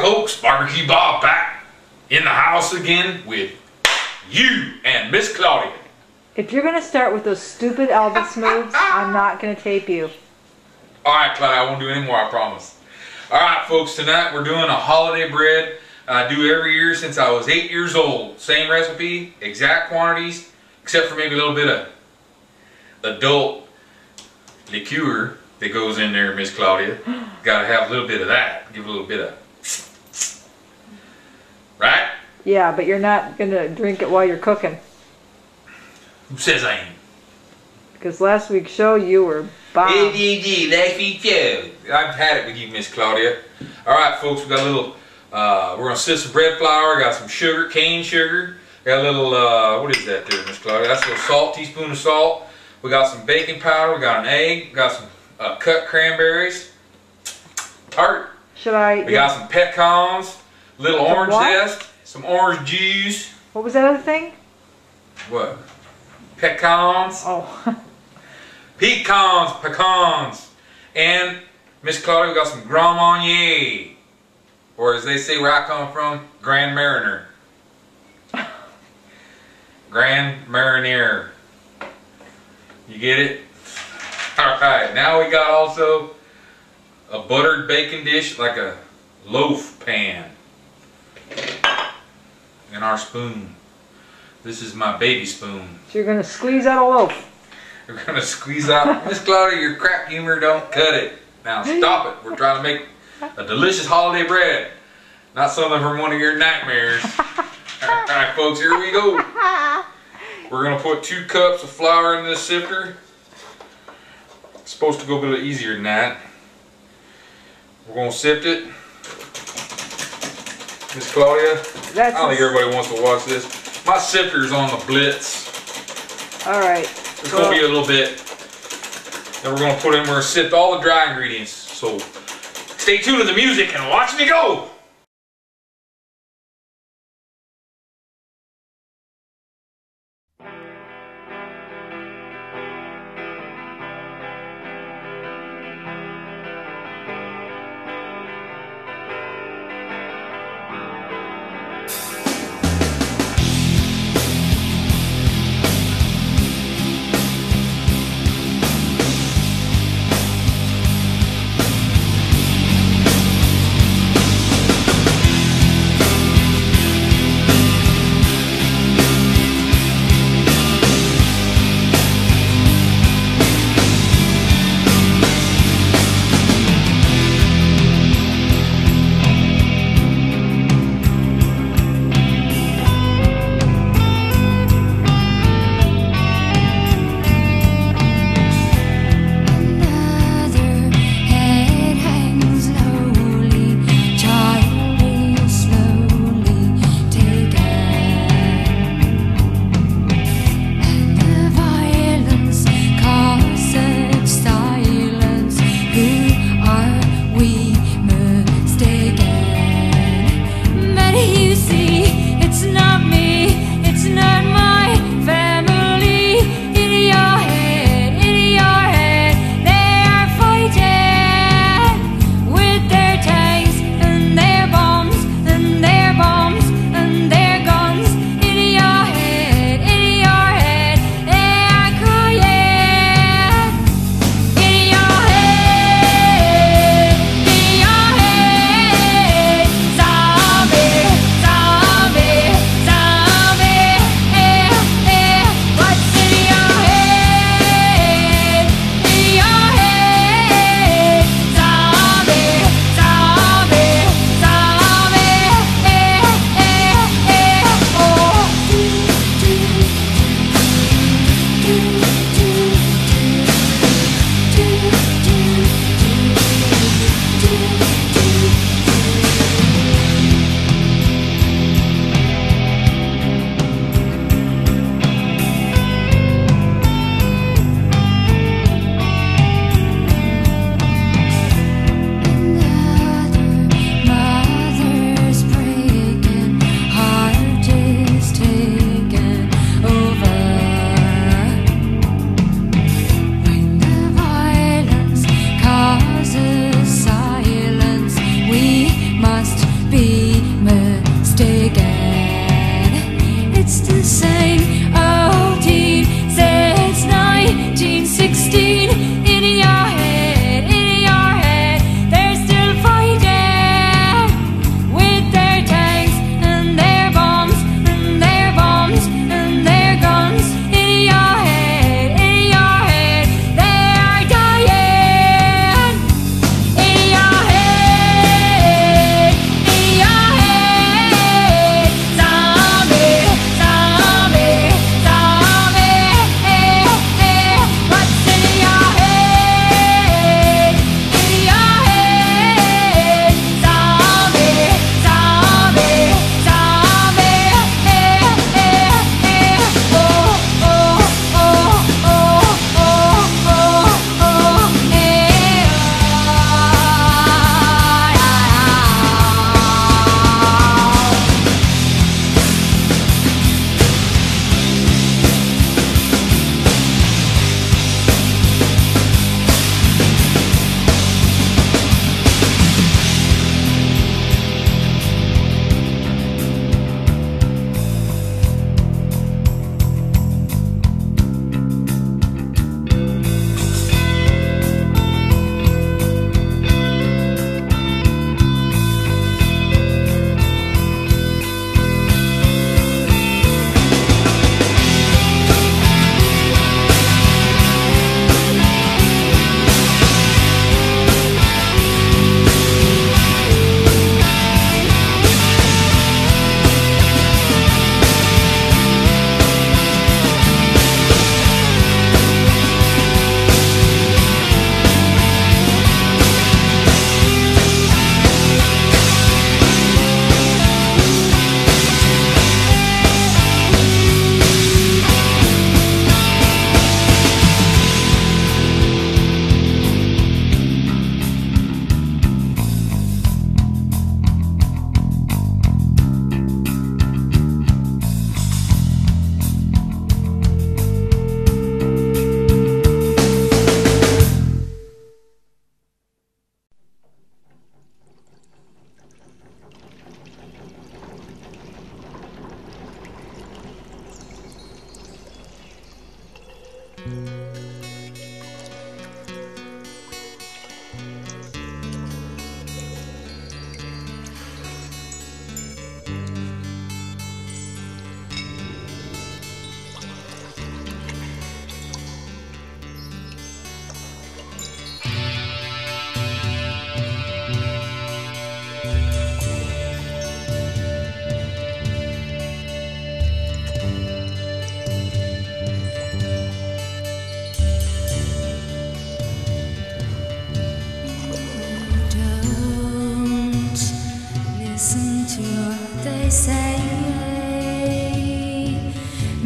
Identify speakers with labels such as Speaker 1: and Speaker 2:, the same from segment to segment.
Speaker 1: Alright folks, Barbecue Bob back in the house again with you and Miss Claudia.
Speaker 2: If you're gonna start with those stupid Elvis moves, I'm not gonna tape you.
Speaker 1: Alright Claudia, I won't do any more, I promise. Alright folks, tonight we're doing a holiday bread I do every year since I was 8 years old. Same recipe, exact quantities, except for maybe a little bit of adult liqueur that goes in there, Miss Claudia. Gotta have a little bit of that. Give a little bit of Right?
Speaker 2: Yeah, but you're not gonna drink it while you're cooking.
Speaker 1: Who says I ain't?
Speaker 2: Because last week's show you were bomb.
Speaker 1: ADD, last week's show. I've had it with you, Miss Claudia. Alright, folks, we got a little, uh, we're gonna sift some bread flour, got some sugar, cane sugar. Got a little, uh, what is that there, Miss Claudia? That's a little salt, teaspoon of salt. We got some baking powder, we got an egg, we got some uh, cut cranberries. Tart.
Speaker 2: Should I?
Speaker 1: We got some pecans, little orange
Speaker 2: what?
Speaker 1: zest, some orange juice.
Speaker 2: What was that other thing?
Speaker 1: What? Pecans.
Speaker 2: Oh,
Speaker 1: Pecans, pecans. And Miss Claudia, we got some Grand Marnier. Or as they say where I come from, Grand Mariner. Grand Marinier. You get it? Alright, now we got also a buttered bacon dish, like a loaf pan. And our spoon. This is my baby spoon.
Speaker 2: so you're gonna squeeze out a loaf.
Speaker 1: We're gonna squeeze out. Miss Claudia, your crap humor don't cut it. Now stop it. We're trying to make a delicious holiday bread. Not something from one of your nightmares. Alright folks, here we go. We're gonna put two cups of flour in this sifter. It's supposed to go a little easier than that. We're gonna sift it. Miss Claudia, I don't think everybody wants to watch this. My sifter's on the blitz.
Speaker 2: all right.
Speaker 1: It's gonna be a little bit. Then we're gonna put in, we're gonna sift all the dry ingredients. So stay tuned to the music and watch me go.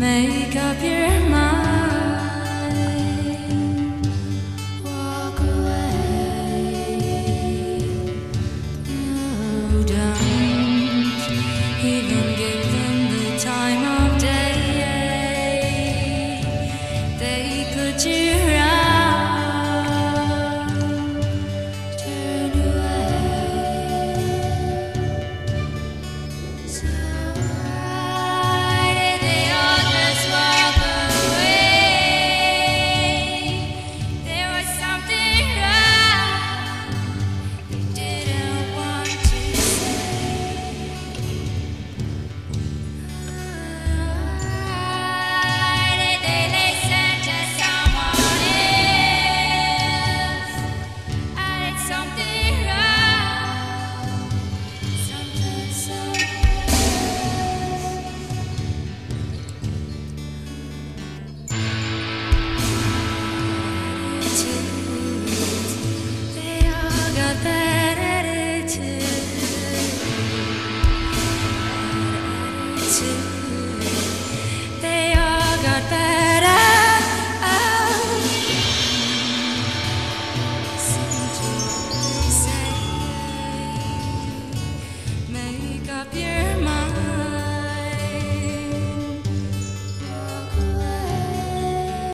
Speaker 1: Make up your